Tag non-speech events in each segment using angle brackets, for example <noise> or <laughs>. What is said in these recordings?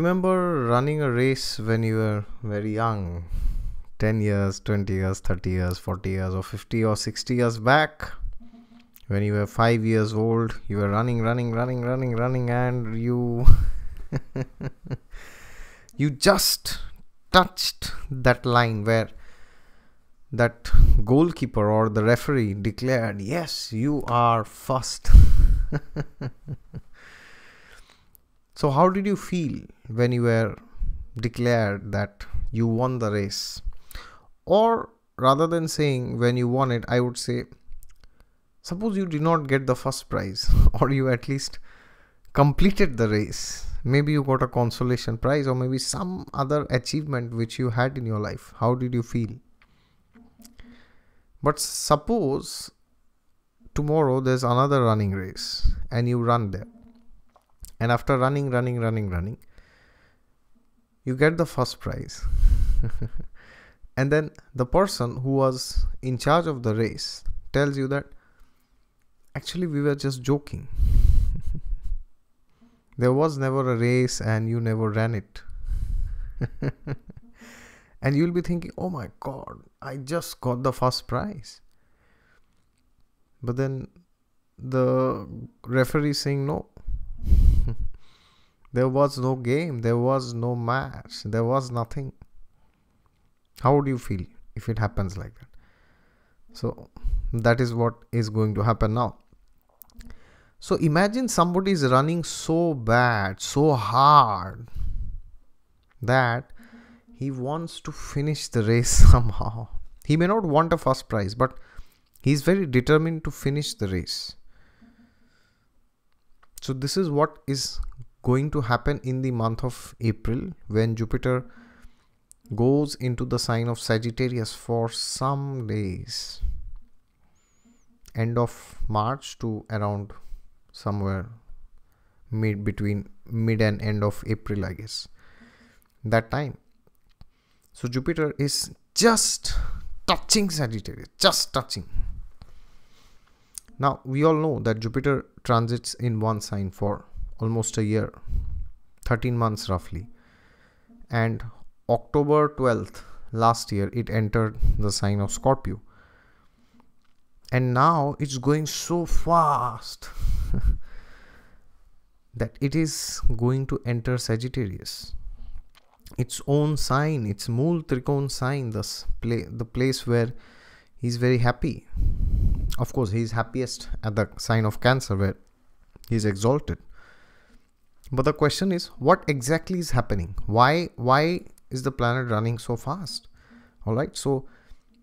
Remember running a race when you were very young? 10 years, 20 years, 30 years, 40 years, or 50 or 60 years back? When you were 5 years old, you were running, running, running, running, running, and you. <laughs> you just touched that line where that goalkeeper or the referee declared, Yes, you are first. <laughs> So, how did you feel when you were declared that you won the race? Or rather than saying when you won it, I would say, suppose you did not get the first prize, <laughs> or you at least completed the race. Maybe you got a consolation prize, or maybe some other achievement which you had in your life. How did you feel? But suppose tomorrow there's another running race and you run there and after running running running running you get the first prize. <laughs> And then the person who was in charge of the race tells you that actually we were just joking. <laughs> There was never a race and you never ran it. <laughs> And you'll be thinking oh my god i just got the first prize. But then the referee is saying no there was no game, there was no match, there was nothing. How would you feel if it happens like that? So, that is what is going to happen now. So, imagine somebody is running so bad, so hard that he wants to finish the race <laughs> somehow. He may not want a first prize, but he's very determined to finish the race. So, this is what is going to happen in the month of April when Jupiter goes into the sign of Sagittarius for some days. End of March to around somewhere mid between mid and end of April, I guess. That time. So Jupiter is just touching Sagittarius, just touching. Now we all know that Jupiter transits in one sign for almost a year 13 months roughly. And october 12th last year it entered the sign of scorpio. And now it's going so fast <laughs> that it is going to enter sagittarius. Its own sign its mool trikon sign the, play, the place where he's very happy. Of course he's happiest at the sign of cancer where he's exalted but the question is, what exactly is happening? Why why is the planet running so fast? All right, so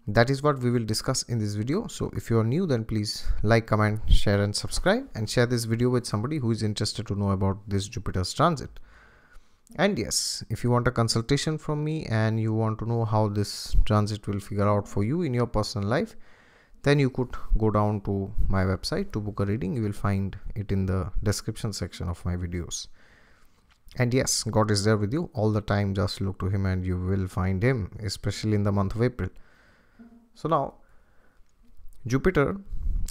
that is what we will discuss in this video. So if you are new, then please like, comment, share, and subscribe, and share this video with somebody who is interested to know about this Jupiter's transit. And yes, if you want a consultation from me and you want to know how this transit will figure out for you in your personal life, then you could go down to my website to book a reading. You will find it in the description section of my videos. And yes, God is there with you all the time. Just look to Him and you will find Him, especially in the month of April. So now, Jupiter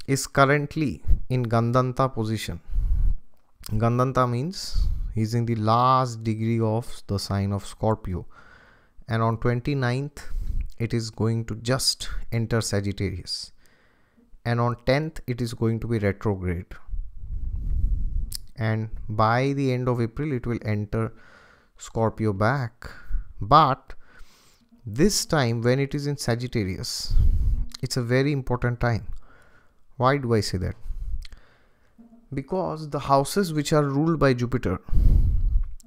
is currently in Gandanta position. Gandanta means he's in the last degree of the sign of Scorpio. And on 29th, it is going to just enter Sagittarius. And on 10th, it is going to be retrograde and by the end of April it will enter Scorpio back. But this time when it is in Sagittarius it's a very important time. Why do I say that? Because the houses which are ruled by Jupiter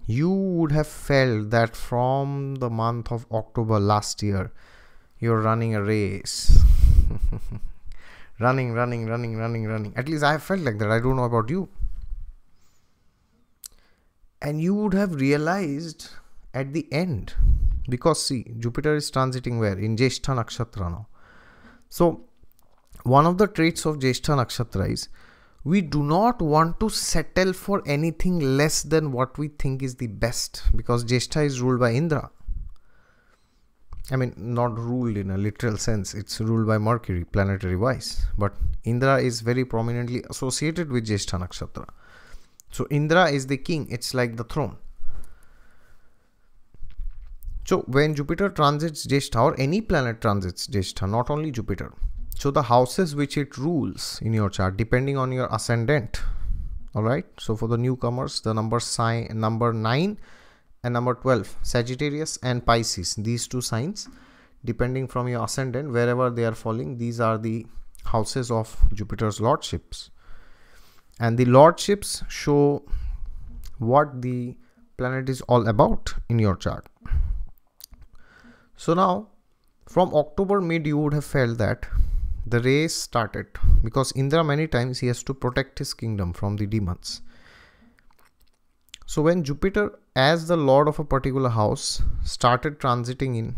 you would have felt that from the month of October last year you're running a race. <laughs> Running running running running running. At least I felt like that. I don't know about you and you would have realized at the end because see jupiter is transiting where? In Jyeshtha nakshatra now so one of the traits of Jyeshtha nakshatra is we do not want to settle for anything less than what we think is the best because Jyeshtha is ruled by indra. I mean not ruled in a literal sense it's ruled by mercury planetary wise. But indra is very prominently associated with Jyeshtha nakshatra so Indra is the king, it's like the throne. So when Jupiter transits Jyeshtha or any planet transits Jyeshtha, not only Jupiter, so the houses which it rules in your chart, depending on your ascendant, all right. So for the newcomers, the number sign number nine and number 12 sagittarius and pisces these two signs depending from your ascendant wherever they are falling these are the houses of jupiter's lordships and the lordships show what the planet is all about in your chart. So now from october mid you would have felt that the race started because indra many times he has to protect his kingdom from the demons. So when Jupiter, as the lord of a particular house, started transiting in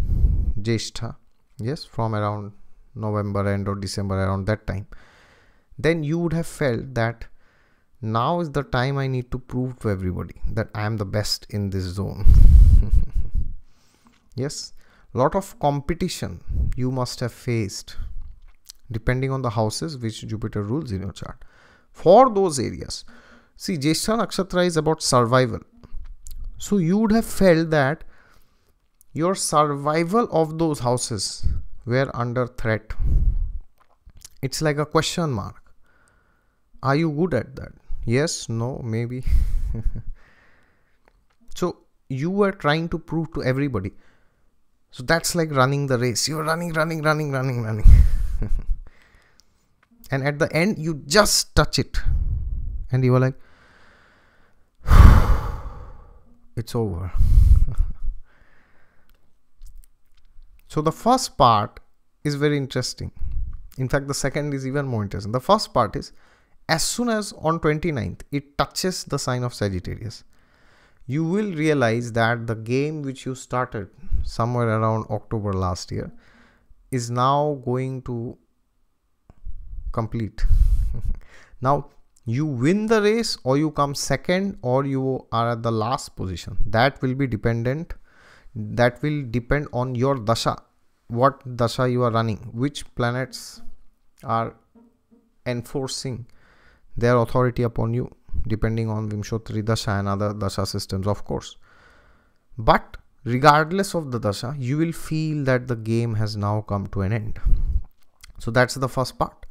Jyeshtha, yes, from around November end or December around that time, then you would have felt that now is the time I need to prove to everybody that I am the best in this zone. <laughs> yes, lot of competition you must have faced depending on the houses which Jupiter rules in your chart. For those areas, See, Jyeshtha Nakshatra is about survival. So you would have felt that your survival of those houses were under threat. It's like a question mark. Are you good at that? Yes, no, maybe. <laughs> so you were trying to prove to everybody. So that's like running the race. You're running, running, running, running, running. <laughs> and at the end, you just touch it. And you were like, <sighs> it's over. <laughs> so the first part is very interesting. In fact, the second is even more interesting. The first part is as soon as on 29th it touches the sign of Sagittarius, you will realize that the game which you started somewhere around October last year is now going to complete. <laughs> now you win the race or you come second or you are at the last position that will be dependent that will depend on your dasha what dasha you are running which planets are enforcing their authority upon you depending on vimshottari dasha and other dasha systems of course but regardless of the dasha you will feel that the game has now come to an end so that's the first part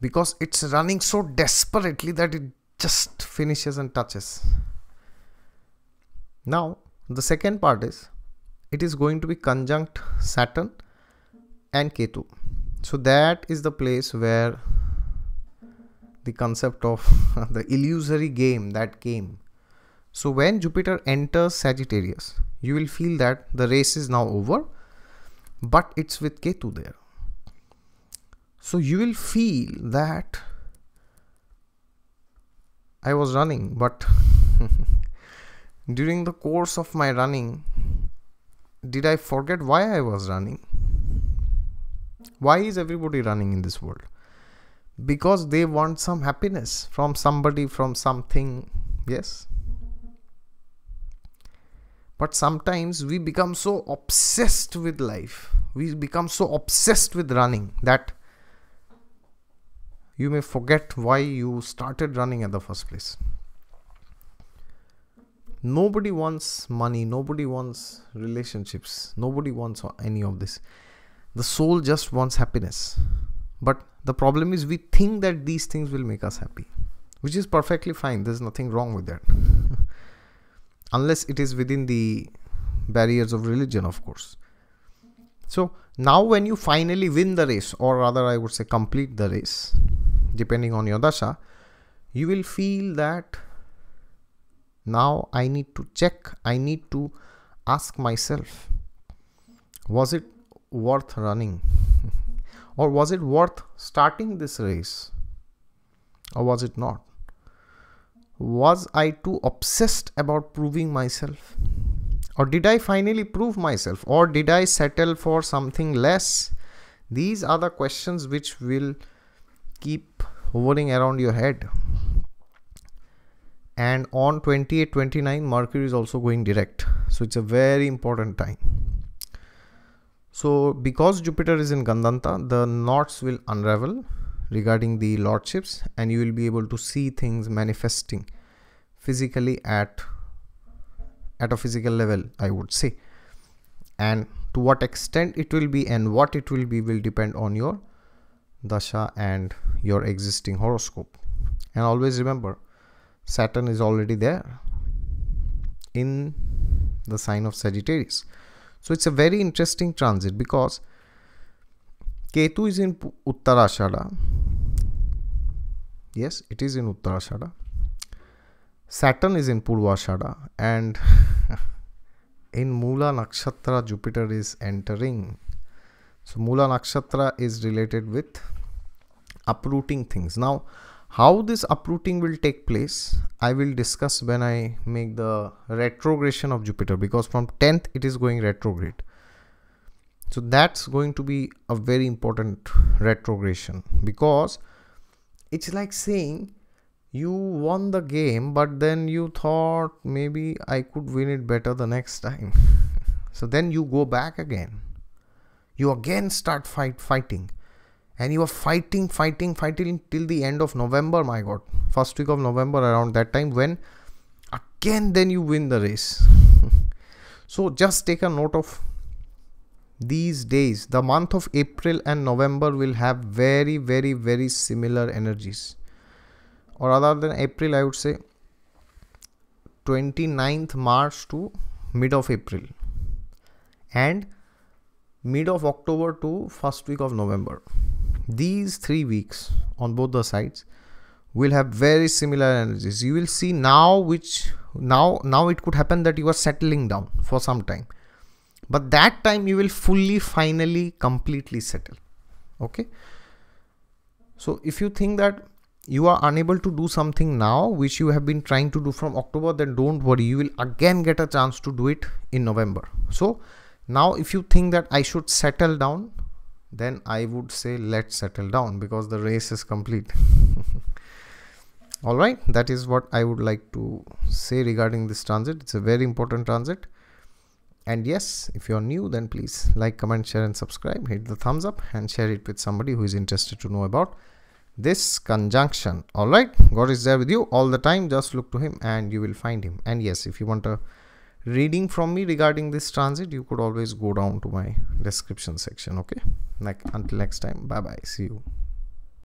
because it's running so desperately that it just finishes and touches. Now, the second part is it is going to be conjunct Saturn and Ketu. So, that is the place where the concept of <laughs> the illusory game that came. So, when Jupiter enters Sagittarius, you will feel that the race is now over, but it's with Ketu there. So you will feel that I was running, but <laughs> during the course of my running, did I forget why I was running? Why is everybody running in this world? Because they want some happiness from somebody, from something. Yes. But sometimes we become so obsessed with life, we become so obsessed with running that you may forget why you started running at the first place. Nobody wants money, nobody wants relationships, nobody wants any of this. The soul just wants happiness. But the problem is, we think that these things will make us happy, which is perfectly fine. There's nothing wrong with that. <laughs> Unless it is within the barriers of religion, of course. So now, when you finally win the race, or rather, I would say complete the race, depending on your dasha, you will feel that now I need to check, I need to ask myself, was it worth running? <laughs> or was it worth starting this race? Or was it not? Was I too obsessed about proving myself? Or did I finally prove myself? Or did I settle for something less? These are the questions which will keep hovering around your head and on 28 29 mercury is also going direct so it's a very important time so because jupiter is in gandanta the knots will unravel regarding the lordships and you will be able to see things manifesting physically at at a physical level i would say. And to what extent it will be and what it will be will depend on your dasha and your existing horoscope. And always remember saturn is already there in the sign of sagittarius so it's a very interesting transit because ketu is in uttarashada yes it is in uttarashada saturn is in purvashada and <laughs> in mula nakshatra jupiter is entering. So Mula Nakshatra is related with uprooting things. Now, how this uprooting will take place, I will discuss when I make the retrogression of Jupiter because from 10th it is going retrograde. So that's going to be a very important retrogression because it's like saying you won the game but then you thought maybe I could win it better the next time. <laughs> so then you go back again you again start fight fighting and you are fighting fighting fighting till the end of november my god. First week of november around that time when again then you win the race. <laughs> So just take a note of these days. The month of april and november will have very very very similar energies. Or other than april i would say 29th march to mid of april. And mid of October to first week of November. These three weeks on both the sides will have very similar energies. You will see now which now now it could happen that you are settling down for some time. But that time you will fully finally completely settle. Okay. So if you think that you are unable to do something now which you have been trying to do from October then don't worry you will again get a chance to do it in November. So now if you think that i should settle down then i would say let's settle down because the race is complete. <laughs> All right that is what i would like to say regarding this transit. It's a very important transit. And yes if you're new then please like comment share and subscribe. Hit the thumbs up and share it with somebody who is interested to know about this conjunction. All right god is there with you all the time. Just look to him and you will find him. And yes if you want a reading from me regarding this transit you could always go down to my description section okay? Like until next time. Bye bye see you